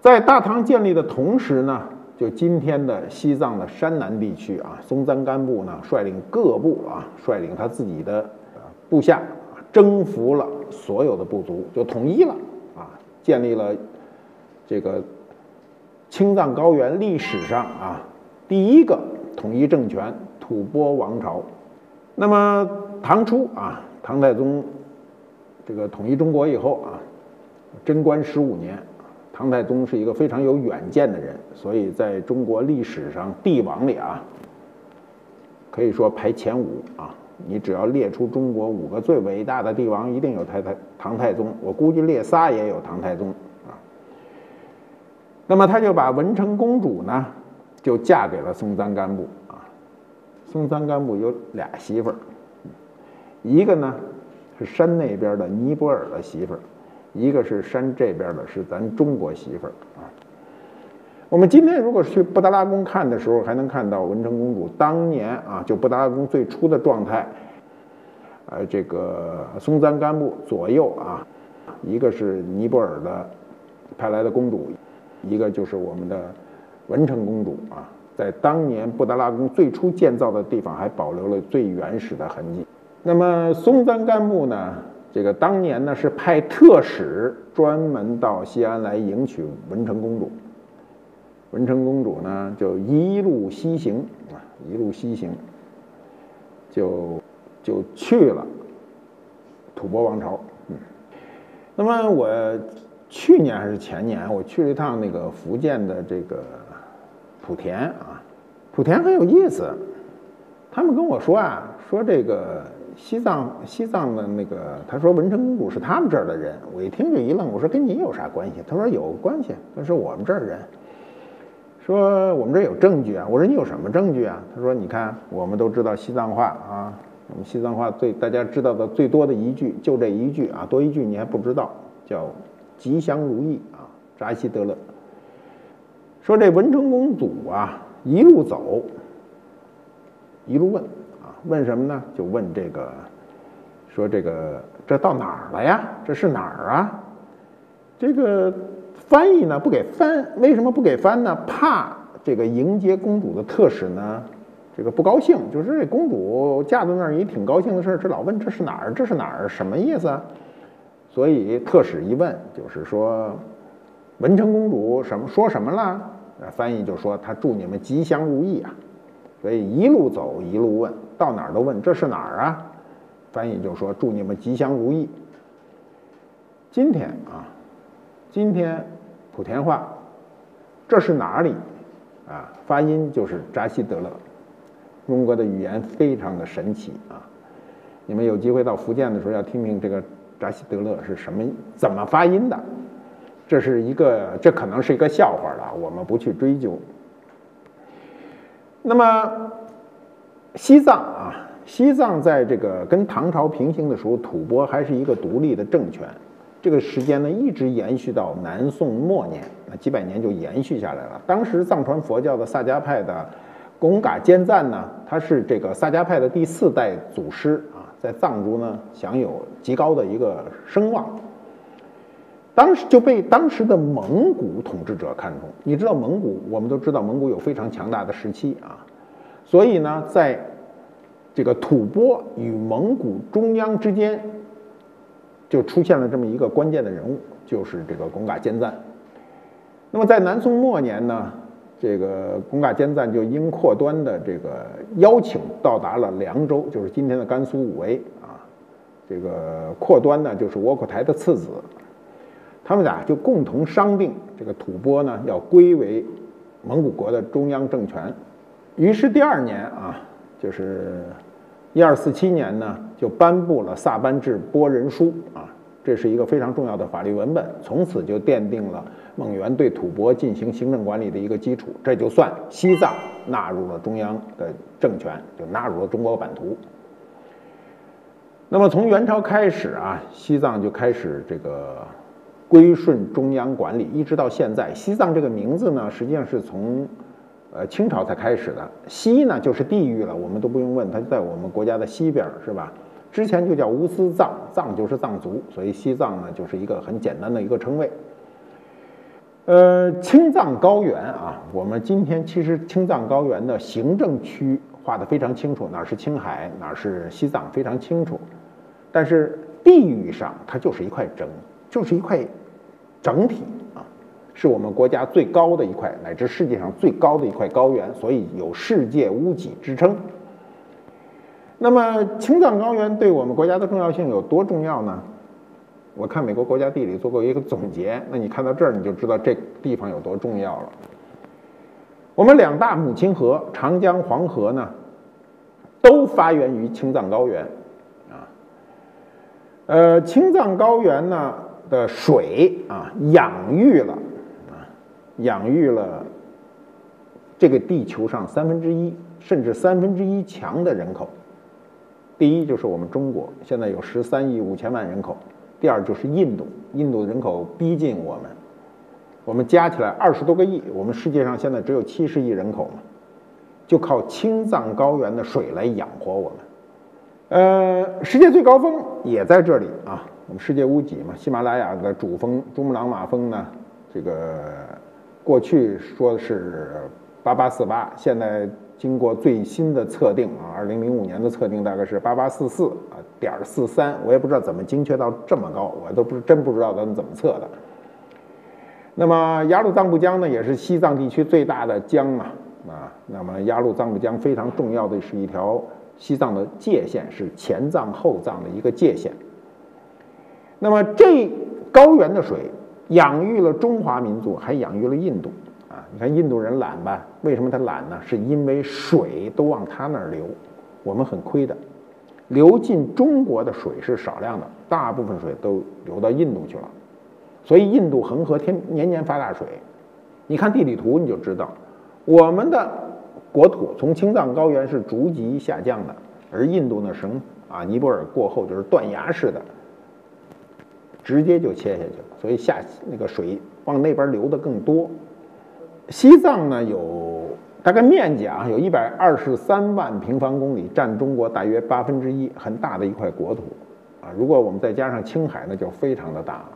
在大唐建立的同时呢，就今天的西藏的山南地区啊，松赞干布呢率领各部啊，率领他自己的部下，征服了所有的部族，就统一了啊，建立了这个青藏高原历史上啊第一个统一政权——吐蕃王朝。那么唐初啊，唐太宗这个统一中国以后啊，贞观十五年。唐太宗是一个非常有远见的人，所以在中国历史上帝王里啊，可以说排前五啊。你只要列出中国五个最伟大的帝王，一定有太太唐太宗。我估计列仨也有唐太宗啊。那么他就把文成公主呢，就嫁给了松赞干布啊。松赞干布有俩媳妇儿，一个呢是山那边的尼泊尔的媳妇儿。一个是山这边的，是咱中国媳妇儿啊。我们今天如果去布达拉宫看的时候，还能看到文成公主当年啊，就布达拉宫最初的状态。呃，这个松赞干布左右啊，一个是尼泊尔的派来的公主，一个就是我们的文成公主啊。在当年布达拉宫最初建造的地方，还保留了最原始的痕迹。那么松赞干布呢？这个当年呢是派特使专门到西安来迎娶文成公主。文成公主呢就一路西行啊，一路西行，就就去了吐蕃王朝。嗯，那么我去年还是前年，我去了一趟那个福建的这个莆田啊，莆田很有意思。他们跟我说啊，说这个。西藏，西藏的那个，他说文成公主是他们这儿的人，我一听就一愣，我说跟你有啥关系？他说有关系，他说我们这儿人，说我们这儿有证据啊。我说你有什么证据啊？他说你看，我们都知道西藏话啊，我们西藏话最大家知道的最多的一句就这一句啊，多一句你还不知道，叫吉祥如意啊，扎西德勒。说这文成公主啊，一路走，一路问。问什么呢？就问这个，说这个这到哪儿了呀？这是哪儿啊？这个翻译呢不给翻，为什么不给翻呢？怕这个迎接公主的特使呢，这个不高兴。就是这公主嫁到那儿也挺高兴的事儿，这老问这是哪儿？这是哪儿？什么意思啊？所以特使一问，就是说文成公主什么说什么了？翻译就说她祝你们吉祥如意啊。所以一路走一路问。到哪儿都问这是哪儿啊？翻译就说祝你们吉祥如意。今天啊，今天莆田话，这是哪里？啊，发音就是扎西德勒。中国的语言非常的神奇啊！你们有机会到福建的时候，要听听这个扎西德勒是什么怎么发音的。这是一个，这可能是一个笑话了，我们不去追究。那么。西藏啊，西藏在这个跟唐朝平行的时候，吐蕃还是一个独立的政权。这个时间呢，一直延续到南宋末年，那几百年就延续下来了。当时藏传佛教的萨迦派的贡嘎坚赞呢，他是这个萨迦派的第四代祖师啊，在藏族呢享有极高的一个声望。当时就被当时的蒙古统治者看中。你知道蒙古，我们都知道蒙古有非常强大的时期啊。所以呢，在这个吐蕃与蒙古中央之间，就出现了这么一个关键的人物，就是这个贡嘎坚赞。那么在南宋末年呢，这个贡嘎坚赞就因阔端的这个邀请，到达了凉州，就是今天的甘肃武威啊。这个阔端呢，就是窝阔台的次子，他们俩就共同商定，这个吐蕃呢要归为蒙古国的中央政权。于是第二年啊，就是一二四七年呢，就颁布了《萨班治波人书》啊，这是一个非常重要的法律文本，从此就奠定了蒙元对吐蕃进行行政管理的一个基础。这就算西藏纳入了中央的政权，就纳入了中国版图。那么从元朝开始啊，西藏就开始这个归顺中央管理，一直到现在。西藏这个名字呢，实际上是从。呃，清朝才开始的西呢，就是地域了，我们都不用问，它在我们国家的西边，是吧？之前就叫乌斯藏，藏就是藏族，所以西藏呢就是一个很简单的一个称谓。呃，青藏高原啊，我们今天其实青藏高原的行政区划得非常清楚，哪是青海，哪是西藏，非常清楚。但是地域上，它就是一块整，就是一块整体，是我们国家最高的一块，乃至世界上最高的一块高原，所以有“世界屋脊”之称。那么，青藏高原对我们国家的重要性有多重要呢？我看美国国家地理做过一个总结，那你看到这儿，你就知道这地方有多重要了。我们两大母亲河长江、黄河呢，都发源于青藏高原，啊，呃，青藏高原呢的水啊，养育了，养育了这个地球上三分之一甚至三分之一强的人口。第一就是我们中国，现在有十三亿五千万人口；第二就是印度，印度的人口逼近我们，我们加起来二十多个亿，我们世界上现在只有七十亿人口嘛，就靠青藏高原的水来养活我们。呃，世界最高峰也在这里啊，我们世界屋脊嘛，喜马拉雅的主峰珠穆朗玛峰呢，这个过去说的是八八四八，现在。经过最新的测定啊，二零零五年的测定大概是八八四四啊点四三，我也不知道怎么精确到这么高，我都不真不知道咱们怎么测的。那么雅鲁藏布江呢，也是西藏地区最大的江嘛啊，那么雅鲁藏布江非常重要的是一条西藏的界限，是前藏后藏的一个界限。那么这高原的水养育了中华民族，还养育了印度啊。你看印度人懒吧？为什么他懒呢？是因为水都往他那儿流，我们很亏的。流进中国的水是少量的，大部分水都流到印度去了。所以印度恒河天年年发大水。你看地理图你就知道，我们的国土从青藏高原是逐级下降的，而印度呢，省啊尼泊尔过后就是断崖式的，直接就切下去了。所以下那个水往那边流的更多。西藏呢有大概面积啊，有一百二十三万平方公里，占中国大约八分之一，很大的一块国土啊。如果我们再加上青海，那就非常的大了。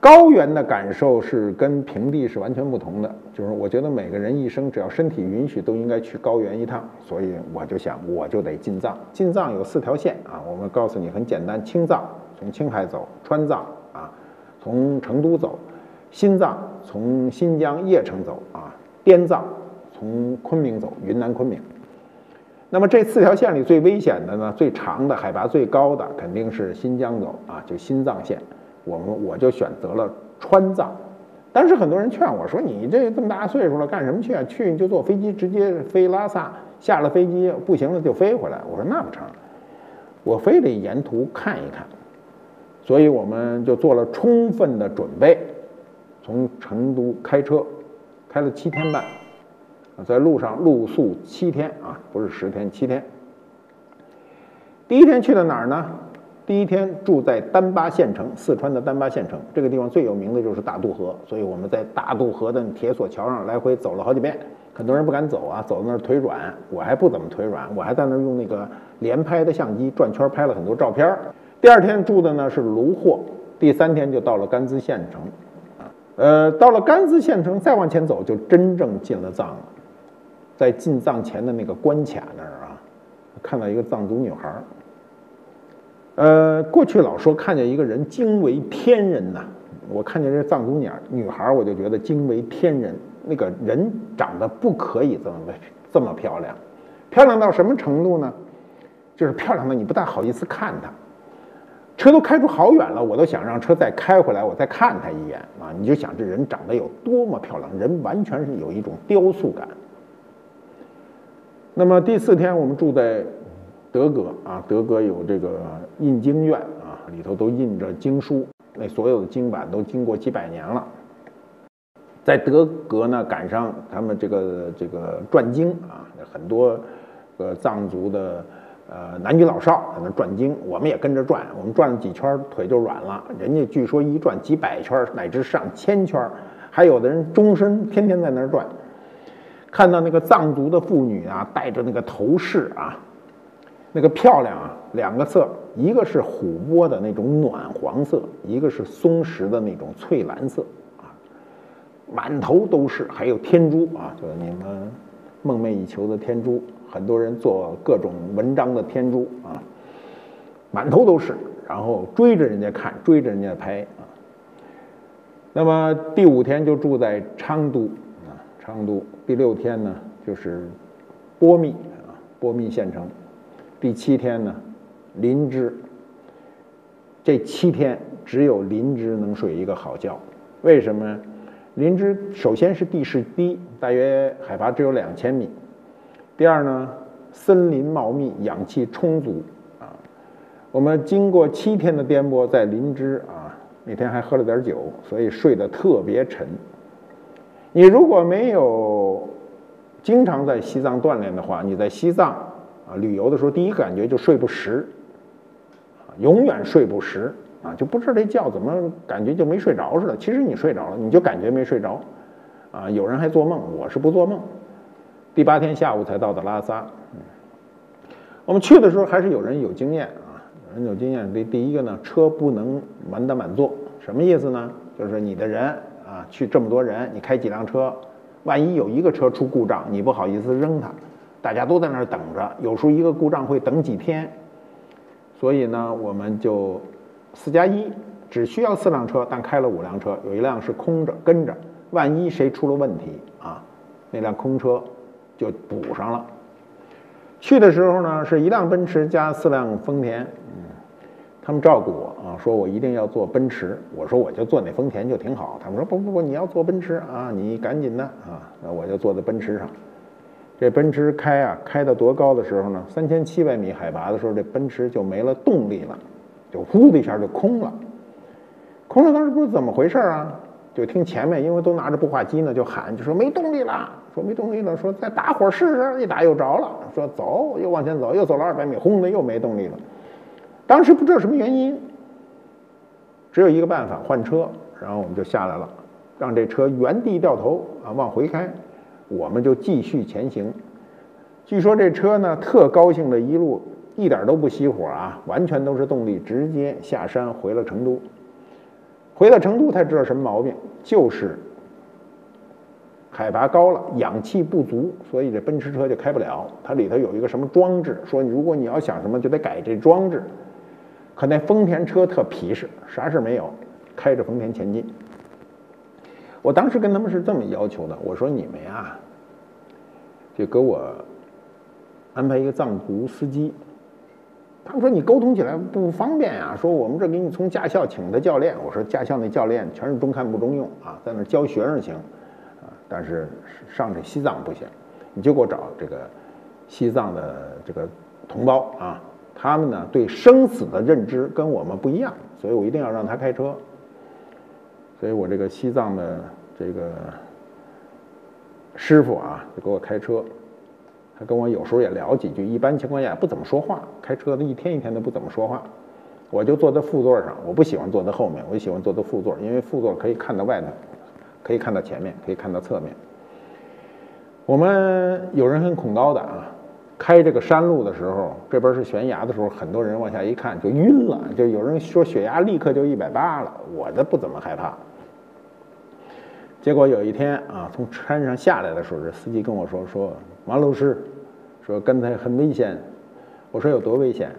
高原的感受是跟平地是完全不同的，就是我觉得每个人一生只要身体允许，都应该去高原一趟。所以我就想，我就得进藏。进藏有四条线啊，我们告诉你很简单：青藏从青海走，川藏啊从成都走。新藏从新疆叶城走啊，滇藏从昆明走，云南昆明。那么这四条线里最危险的呢，最长的、海拔最高的肯定是新疆走啊，就新藏线。我们我就选择了川藏。当时很多人劝我说：“你这这么大岁数了，干什么去啊？去你就坐飞机直接飞拉萨，下了飞机不行了就飞回来。”我说：“那不成，我非得沿途看一看。”所以我们就做了充分的准备。从成都开车，开了七天半，在路上露宿七天啊，不是十天，七天。第一天去了哪儿呢？第一天住在丹巴县城，四川的丹巴县城。这个地方最有名的就是大渡河，所以我们在大渡河的铁索桥上来回走了好几遍。很多人不敢走啊，走到那儿腿软，我还不怎么腿软，我还在那儿用那个连拍的相机转圈拍了很多照片。第二天住的呢是卢霍，第三天就到了甘孜县城。呃，到了甘孜县城，再往前走就真正进了藏了。在进藏前的那个关卡那儿啊，看到一个藏族女孩儿。呃，过去老说看见一个人惊为天人呐，我看见这藏族女女孩儿，我就觉得惊为天人。那个人长得不可以这么这么漂亮，漂亮到什么程度呢？就是漂亮的你不大好意思看她。车都开出好远了，我都想让车再开回来，我再看他一眼啊！你就想这人长得有多么漂亮，人完全是有一种雕塑感。那么第四天我们住在德格啊，德格有这个印经院啊，里头都印着经书，那所有的经版都经过几百年了。在德格呢，赶上他们这个这个转经啊，很多呃藏族的。呃，男女老少在那转经，我们也跟着转。我们转了几圈，腿就软了。人家据说一转几百圈，乃至上千圈，还有的人终身天天在那转。看到那个藏族的妇女啊，戴着那个头饰啊，那个漂亮啊，两个色，一个是琥珀的那种暖黄色，一个是松石的那种翠蓝色啊，满头都是，还有天珠啊，就是你们梦寐以求的天珠，很多人做各种文章的天珠啊，满头都是，然后追着人家看，追着人家拍啊。那么第五天就住在昌都啊，昌都。第六天呢就是波密啊，波密县城。第七天呢，林芝。这七天只有林芝能睡一个好觉，为什么？林芝首先是地势低，大约海拔只有两千米。第二呢，森林茂密，氧气充足啊。我们经过七天的颠簸，在林芝啊，那天还喝了点酒，所以睡得特别沉。你如果没有经常在西藏锻炼的话，你在西藏啊旅游的时候，第一感觉就睡不实，啊永远睡不实。啊，就不知这觉怎么感觉就没睡着似的。其实你睡着了，你就感觉没睡着。啊，有人还做梦，我是不做梦。第八天下午才到的拉萨。嗯我们去的时候还是有人有经验啊，有人有经验。第第一个呢，车不能满打满坐，什么意思呢？就是你的人啊，去这么多人，你开几辆车，万一有一个车出故障，你不好意思扔它，大家都在那儿等着，有时候一个故障会等几天。所以呢，我们就。四加一只需要四辆车，但开了五辆车，有一辆是空着跟着，万一谁出了问题啊，那辆空车就补上了。去的时候呢，是一辆奔驰加四辆丰田，嗯，他们照顾我啊，说我一定要坐奔驰，我说我就坐那丰田就挺好。他们说不不不，你要坐奔驰啊，你赶紧的啊，那我就坐在奔驰上。这奔驰开啊，开到多高的时候呢？三千七百米海拔的时候，这奔驰就没了动力了。就呼的一下就空了，空了当时不是怎么回事啊？就听前面因为都拿着步话机呢，就喊就说没动力了，说没动力了，说再打会试试，一打又着了，说走又往前走，又走了二百米，轰的又没动力了。当时不知道什么原因，只有一个办法换车，然后我们就下来了，让这车原地掉头啊往回开，我们就继续前行。据说这车呢特高兴的一路。一点都不熄火啊，完全都是动力，直接下山回了成都。回到成都才知道什么毛病，就是海拔高了，氧气不足，所以这奔驰车就开不了。它里头有一个什么装置，说如果你要想什么，就得改这装置。可那丰田车特皮实，啥事没有，开着丰田前进。我当时跟他们是这么要求的，我说你们呀，就给我安排一个藏族司机。他们说你沟通起来不方便呀，说我们这给你从驾校请的教练。我说驾校那教练全是中看不中用啊，在那教学生行，啊，但是上这西藏不行，你就给我找这个西藏的这个同胞啊，他们呢对生死的认知跟我们不一样，所以我一定要让他开车。所以我这个西藏的这个师傅啊，就给我开车。他跟我有时候也聊几句，一般情况下不怎么说话。开车的一天一天的不怎么说话，我就坐在副座上。我不喜欢坐在后面，我喜欢坐在副座，因为副座可以看到外头，可以看到前面，可以看到侧面。我们有人很恐高的啊，开这个山路的时候，这边是悬崖的时候，很多人往下一看就晕了，就有人说血压立刻就一百八了。我都不怎么害怕。结果有一天啊，从山上下来的时候，这司机跟我说说。马老师说：“刚才很危险。”我说：“有多危险？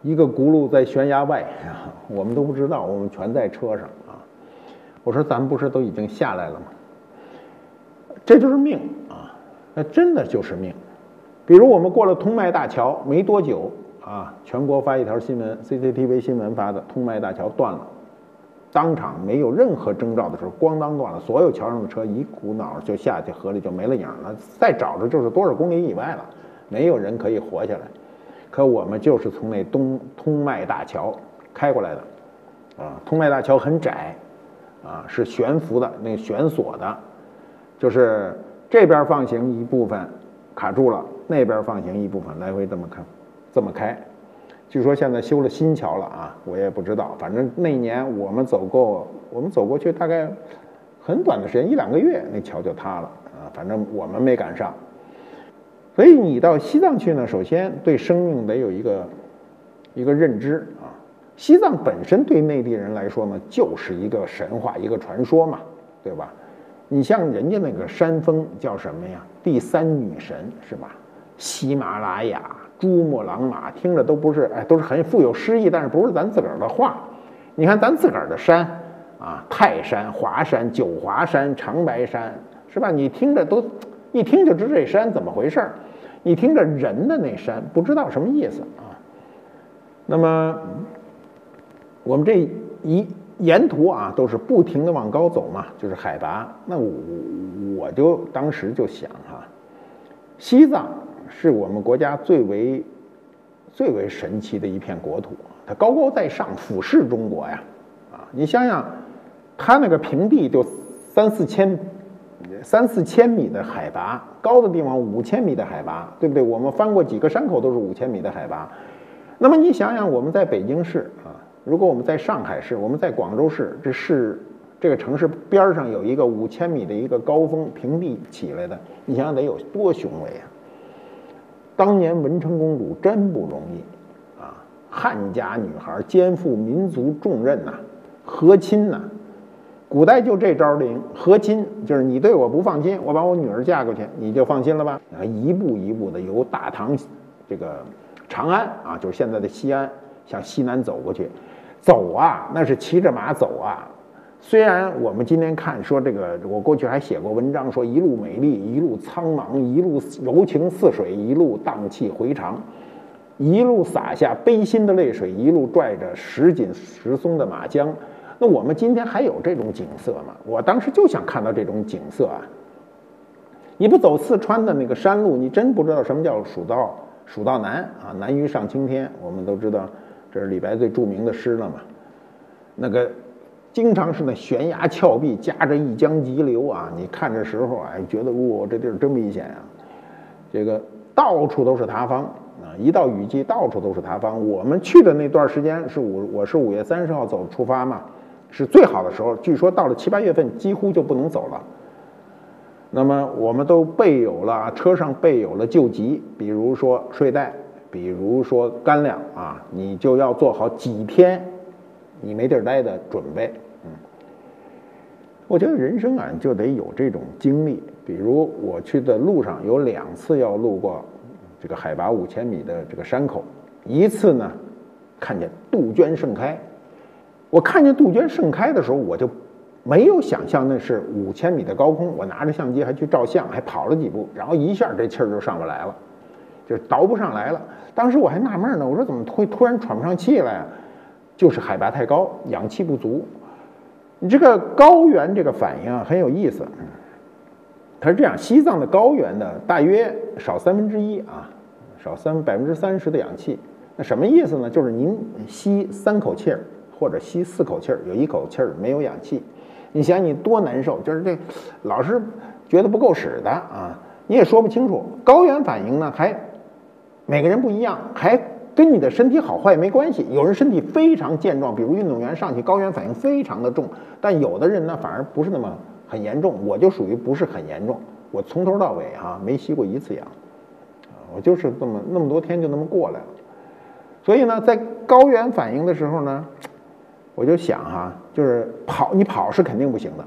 一个轱辘在悬崖外，我们都不知道，我们全在车上啊。”我说：“咱们不是都已经下来了吗？这就是命啊！那真的就是命。比如我们过了通麦大桥没多久啊，全国发一条新闻，CCTV 新闻发的，通麦大桥断了。”当场没有任何征兆的时候，咣当断了，所有桥上的车一股脑就下去河里就没了影了。再找着就是多少公里以外了，没有人可以活下来。可我们就是从那东通麦大桥开过来的，啊，通麦大桥很窄，啊，是悬浮的，那悬索的，就是这边放行一部分卡住了，那边放行一部分来回这么看，这么开。据说现在修了新桥了啊，我也不知道。反正那年我们走过，我们走过去大概很短的时间，一两个月，那桥就塌了啊。反正我们没赶上。所以你到西藏去呢，首先对生命得有一个一个认知啊。西藏本身对内地人来说呢，就是一个神话，一个传说嘛，对吧？你像人家那个山峰叫什么呀？第三女神是吧？喜马拉雅、珠穆朗玛，听着都不是哎，都是很富有诗意，但是不是咱自个儿的话。你看咱自个儿的山啊，泰山、华山、九华山、长白山，是吧？你听着都一听就知这山怎么回事儿。你听着人的那山，不知道什么意思啊。那么我们这一。沿途啊都是不停的往高走嘛，就是海拔。那我我就当时就想哈，西藏是我们国家最为最为神奇的一片国土，它高高在上，俯视中国呀。啊，你想想，它那个平地就三四千三四千米的海拔，高的地方五千米的海拔，对不对？我们翻过几个山口都是五千米的海拔。那么你想想，我们在北京市啊。如果我们在上海市，我们在广州市，这市这个城市边上有一个五千米的一个高峰平地起来的，你想想得有多雄伟啊！当年文成公主真不容易啊，汉家女孩肩负民族重任呐，和亲呐，古代就这招灵，和亲就是你对我不放心，我把我女儿嫁过去，你就放心了吧？啊，一步一步的由大唐这个长安啊，就是现在的西安，向西南走过去。走啊，那是骑着马走啊。虽然我们今天看说这个，我过去还写过文章，说一路美丽，一路苍茫，一路柔情似水，一路荡气回肠，一路洒下悲心的泪水，一路拽着时紧时松的马缰。那我们今天还有这种景色吗？我当时就想看到这种景色啊。你不走四川的那个山路，你真不知道什么叫蜀道。蜀道难啊，难于上青天。我们都知道。这是李白最著名的诗了嘛？那个经常是那悬崖峭壁夹着一江急流啊！你看这时候哎，觉得哇，这地儿真危险啊！这个到处都是塌方啊！一到雨季，到处都是塌方。我们去的那段时间是五，我是五月三十号走出发嘛，是最好的时候。据说到了七八月份，几乎就不能走了。那么我们都备有了车上备有了救急，比如说睡袋。比如说干粮啊，你就要做好几天你没地儿待的准备。嗯，我觉得人生啊就得有这种经历。比如我去的路上有两次要路过这个海拔五千米的这个山口，一次呢看见杜鹃盛开。我看见杜鹃盛开的时候，我就没有想象那是五千米的高空。我拿着相机还去照相，还跑了几步，然后一下这气儿就上不来了。就倒不上来了。当时我还纳闷呢，我说怎么会突然喘不上气来？就是海拔太高，氧气不足。你这个高原这个反应啊很有意思。它是这样，西藏的高原呢大约少三分之一啊，少三百分之三十的氧气。那什么意思呢？就是您吸三口气儿或者吸四口气儿，有一口气儿没有氧气，你想你多难受？就是这老是觉得不够使的啊，你也说不清楚。高原反应呢还。每个人不一样，还跟你的身体好坏没关系。有人身体非常健壮，比如运动员上去高原反应非常的重，但有的人呢反而不是那么很严重。我就属于不是很严重，我从头到尾哈没吸过一次氧，啊我就是这么那么多天就那么过来了。所以呢，在高原反应的时候呢，我就想哈，就是跑你跑是肯定不行的，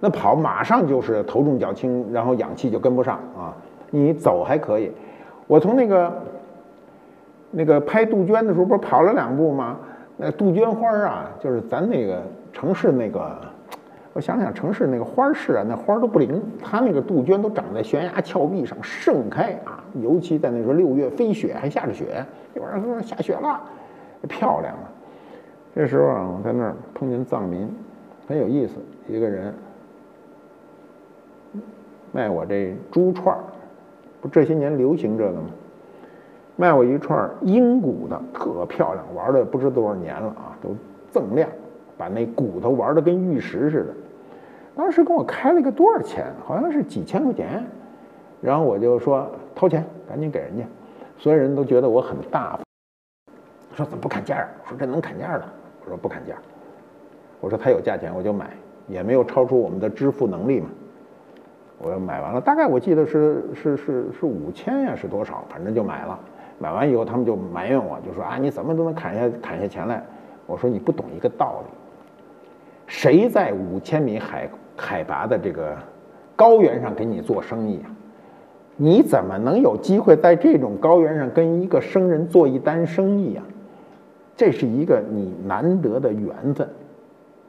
那跑马上就是头重脚轻，然后氧气就跟不上啊。你走还可以。我从那个那个拍杜鹃的时候，不是跑了两步吗？那杜鹃花啊，就是咱那个城市那个，我想想，城市那个花市啊，那花都不灵。它那个杜鹃都长在悬崖峭壁上盛开啊，尤其在那时候六月飞雪，还下着雪，有人说下雪了，漂亮啊。这时候啊，我在那儿碰见藏民，很有意思，一个人卖我这猪串儿。不这些年流行这个吗？卖我一串鹰骨的，特漂亮，玩了不知多少年了啊，都锃亮，把那骨头玩的跟玉石似的。当时跟我开了一个多少钱？好像是几千块钱。然后我就说掏钱，赶紧给人家。所有人都觉得我很大方，说怎么不砍价？说这能砍价的？我说不砍价。我说他有价钱我就买，也没有超出我们的支付能力嘛。我买完了，大概我记得是是是是五千呀，是多少？反正就买了。买完以后，他们就埋怨我，就说啊，你怎么都能砍下砍下钱来？我说你不懂一个道理，谁在五千米海海拔的这个高原上给你做生意啊，你怎么能有机会在这种高原上跟一个生人做一单生意啊？这是一个你难得的缘分。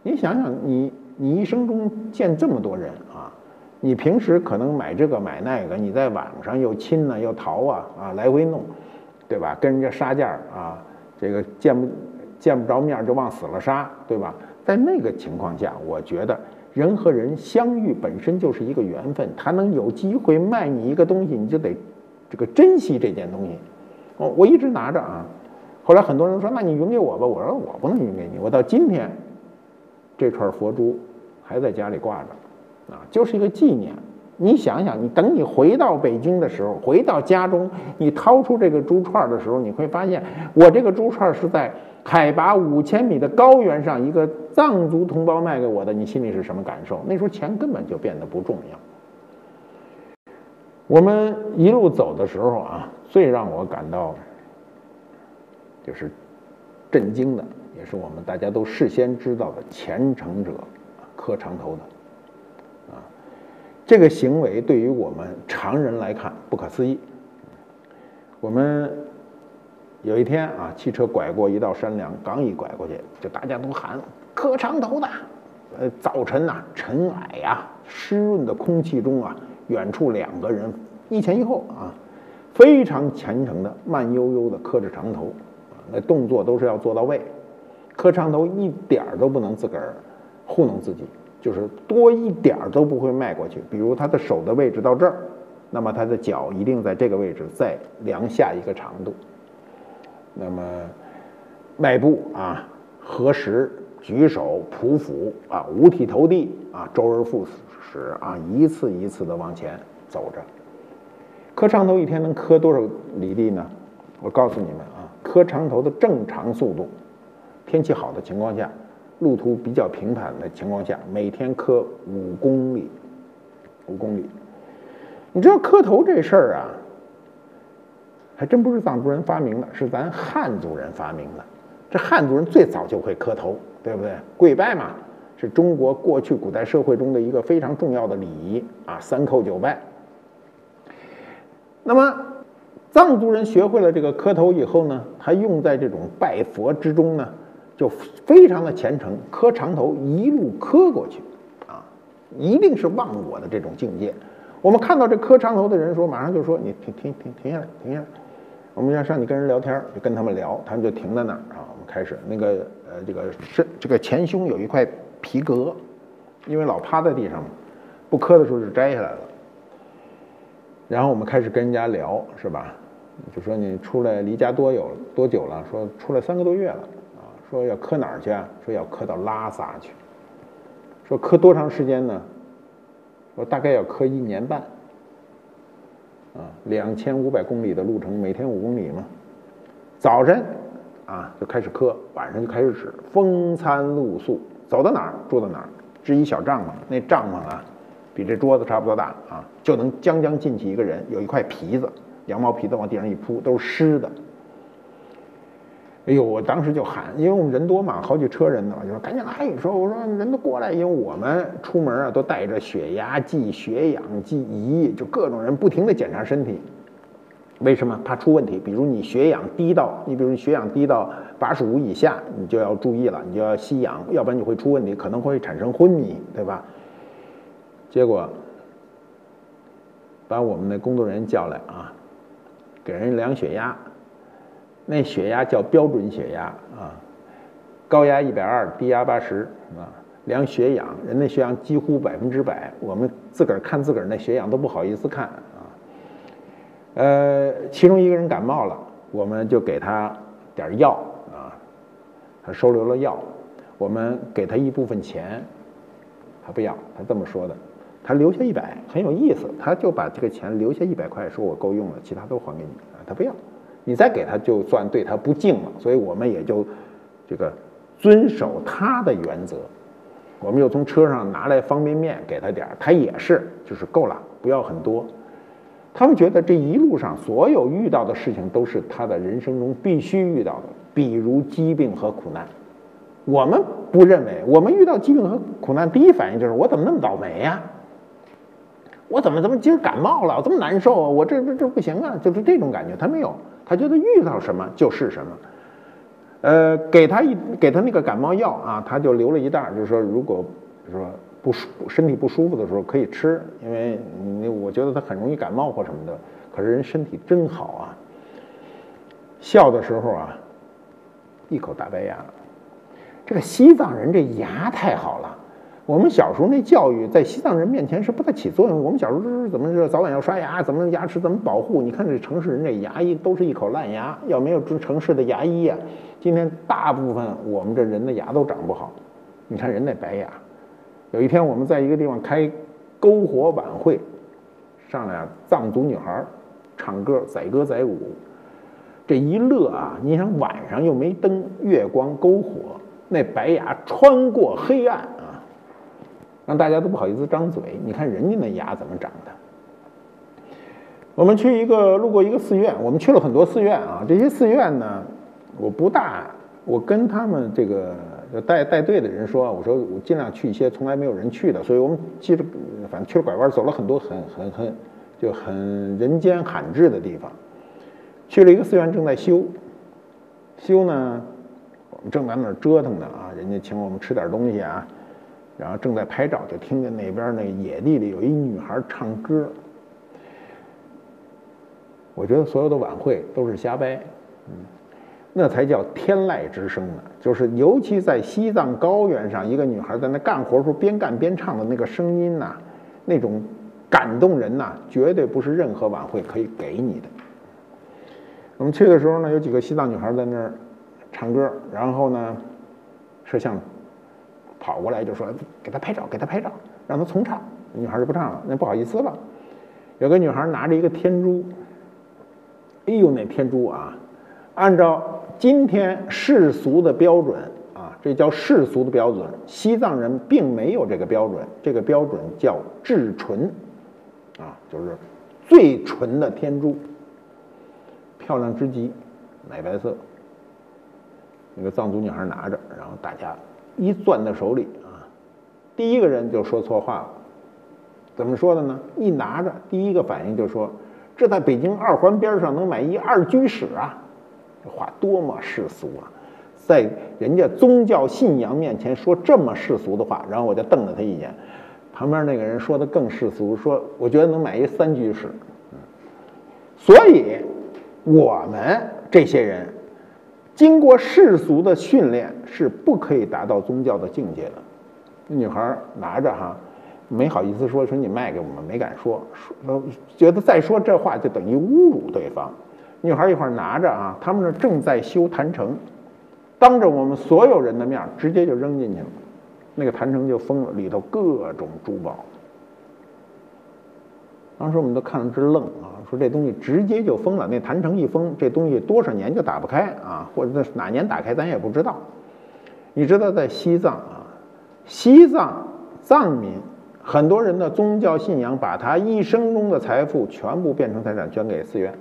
你想想，你你一生中见这么多人啊，你平时可能买这个买那个，你在网上又亲呢又淘啊啊来回弄，对吧？跟人家杀价啊，这个见不见不着面就往死了杀，对吧？在那个情况下，我觉得人和人相遇本身就是一个缘分，他能有机会卖你一个东西，你就得这个珍惜这件东西。我我一直拿着啊，后来很多人说，那你匀给我吧，我说我不能匀给你，我到今天这串佛珠还在家里挂着，啊，就是一个纪念。你想想，你等你回到北京的时候，回到家中，你掏出这个珠串的时候，你会发现，我这个珠串是在。海拔五千米的高原上，一个藏族同胞卖给我的，你心里是什么感受？那时候钱根本就变得不重要。我们一路走的时候啊，最让我感到就是震惊的，也是我们大家都事先知道的虔诚者磕长头的，这个行为对于我们常人来看不可思议。我们。有一天啊，汽车拐过一道山梁，刚一拐过去，就大家都喊“磕长头的”。呃，早晨呐，尘埃呀，湿润的空气中啊，远处两个人一前一后啊，非常虔诚的慢悠悠的磕着长头，那动作都是要做到位。磕长头一点都不能自个儿糊弄自己，就是多一点儿都不会迈过去。比如他的手的位置到这儿，那么他的脚一定在这个位置再量下一个长度。那么，迈步啊，合十、举手、匍匐啊，五体投地啊，周而复始啊，一次一次的往前走着。磕长头一天能磕多少里地呢？我告诉你们啊，磕长头的正常速度，天气好的情况下，路途比较平坦的情况下，每天磕五公里。五公里，你知道磕头这事儿啊？还真不是藏族人发明的，是咱汉族人发明的。这汉族人最早就会磕头，对不对？跪拜嘛，是中国过去古代社会中的一个非常重要的礼仪啊，三叩九拜。那么，藏族人学会了这个磕头以后呢，他用在这种拜佛之中呢，就非常的虔诚，磕长头一路磕过去，啊，一定是忘我的这种境界。我们看到这磕长头的人说，马上就说你停停停停下来，停下来。我们要上去跟人聊天，就跟他们聊，他们就停在那儿啊。我们开始那个呃，这个是这个前胸有一块皮革，因为老趴在地上嘛，不磕的时候就摘下来了。然后我们开始跟人家聊，是吧？就说你出来离家多有多久了？说出来三个多月了。说要磕哪儿去啊？说要磕到拉萨去。说磕多长时间呢？说大概要磕一年半。啊，两千五百公里的路程，每天五公里嘛。早晨啊就开始磕，晚上就开始指，风餐露宿，走到哪儿住到哪儿，支一小帐篷，那帐篷啊比这桌子差不多大啊，就能将将进去一个人，有一块皮子，羊毛皮子往地上一铺，都是湿的。哎呦，我当时就喊，因为我们人多嘛，好几车人呢，就说赶紧来。说我说人都过来，因为我们出门啊都带着血压计、血氧计仪，就各种人不停的检查身体。为什么？怕出问题。比如你血氧低到，你比如你血氧低到八十五以下，你就要注意了，你就要吸氧，要不然你会出问题，可能会产生昏迷，对吧？结果把我们的工作人员叫来啊，给人量血压。那血压叫标准血压啊，高压一百二，低压八十啊。量血氧，人的血氧几乎百分之百，我们自个儿看自个儿那血氧都不好意思看啊。呃，其中一个人感冒了，我们就给他点药啊，他收留了药，我们给他一部分钱，他不要，他这么说的，他留下一百，很有意思，他就把这个钱留下一百块，说我够用了，其他都还给你啊，他不要。你再给他，就算对他不敬了。所以我们也就这个遵守他的原则。我们又从车上拿来方便面给他点儿，他也是，就是够了，不要很多。他们觉得这一路上所有遇到的事情都是他的人生中必须遇到的，比如疾病和苦难。我们不认为，我们遇到疾病和苦难，第一反应就是我怎么那么倒霉呀？我怎么怎么今儿感冒了，我这么难受啊，我这这这不行啊，就是这种感觉，他没有，他觉得遇到什么就是什么。呃，给他一给他那个感冒药啊，他就留了一袋，就是说如果说不舒身体不舒服的时候可以吃，因为你我觉得他很容易感冒或什么的。可是人身体真好啊，笑的时候啊，一口大白牙。这个西藏人这牙太好了。我们小时候那教育在西藏人面前是不太起作用。我们小时候是怎么着，早晚要刷牙，怎么牙齿怎么保护？你看这城市人这牙医都是一口烂牙，要没有这城市的牙医呀，今天大部分我们这人的牙都长不好。你看人那白牙。有一天我们在一个地方开篝火晚会，上来藏族女孩唱歌载歌载舞，这一乐啊，你想晚上又没灯，月光篝火，那白牙穿过黑暗。让大家都不好意思张嘴。你看人家那牙怎么长的？我们去一个路过一个寺院，我们去了很多寺院啊。这些寺院呢，我不大，我跟他们这个带带队的人说，我说我尽量去一些从来没有人去的。所以我们记着，反正去了拐弯，走了很多很很很就很人间罕至的地方。去了一个寺院，正在修，修呢，我们正在那儿折腾呢啊，人家请我们吃点东西啊。然后正在拍照，就听见那边那野地里有一女孩唱歌。我觉得所有的晚会都是瞎掰，嗯，那才叫天籁之声呢。就是尤其在西藏高原上，一个女孩在那干活时候边干边唱的那个声音呐，那种感动人呐，绝对不是任何晚会可以给你的。我们去的时候呢，有几个西藏女孩在那儿唱歌，然后呢，摄像。跑过来就说：“给他拍照，给他拍照，让他重唱。”女孩就不唱了，那不好意思了。有个女孩拿着一个天珠，哎呦，那天珠啊，按照今天世俗的标准啊，这叫世俗的标准。西藏人并没有这个标准，这个标准叫至纯，啊，就是最纯的天珠，漂亮之极，奶白色。那个藏族女孩拿着，然后大家。一攥在手里啊，第一个人就说错话了。怎么说的呢？一拿着，第一个反应就说：“这在北京二环边上能买一二居室啊！”这话多么世俗啊！在人家宗教信仰面前说这么世俗的话，然后我就瞪了他一眼。旁边那个人说的更世俗，说：“我觉得能买一三居室。”所以，我们这些人。经过世俗的训练是不可以达到宗教的境界的。女孩拿着哈，没好意思说说你卖给我们，没敢说，说觉得再说这话就等于侮辱对方。女孩一会儿拿着啊，他们那正在修坛城，当着我们所有人的面直接就扔进去了，那个坛城就封了，里头各种珠宝。当时我们都看了直愣啊，说这东西直接就封了，那坛城一封，这东西多少年就打不开啊，或者那哪年打开咱也不知道。你知道在西藏啊，西藏藏民很多人的宗教信仰，把他一生中的财富全部变成财产捐给寺院，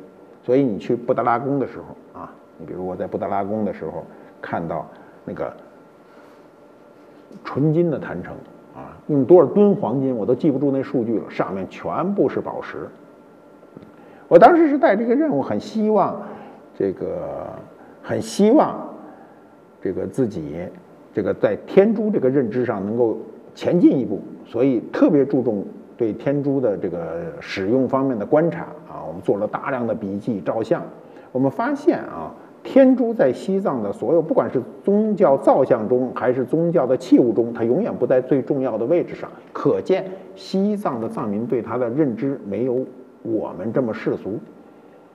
所以你去布达拉宫的时候啊，你比如我在布达拉宫的时候看到那个纯金的坛城。啊，用多少吨黄金我都记不住那数据了，上面全部是宝石。我当时是带这个任务，很希望这个，很希望这个自己这个在天珠这个认知上能够前进一步，所以特别注重对天珠的这个使用方面的观察啊，我们做了大量的笔记、照相，我们发现啊。天珠在西藏的所有，不管是宗教造像中，还是宗教的器物中，它永远不在最重要的位置上。可见西藏的藏民对它的认知没有我们这么世俗。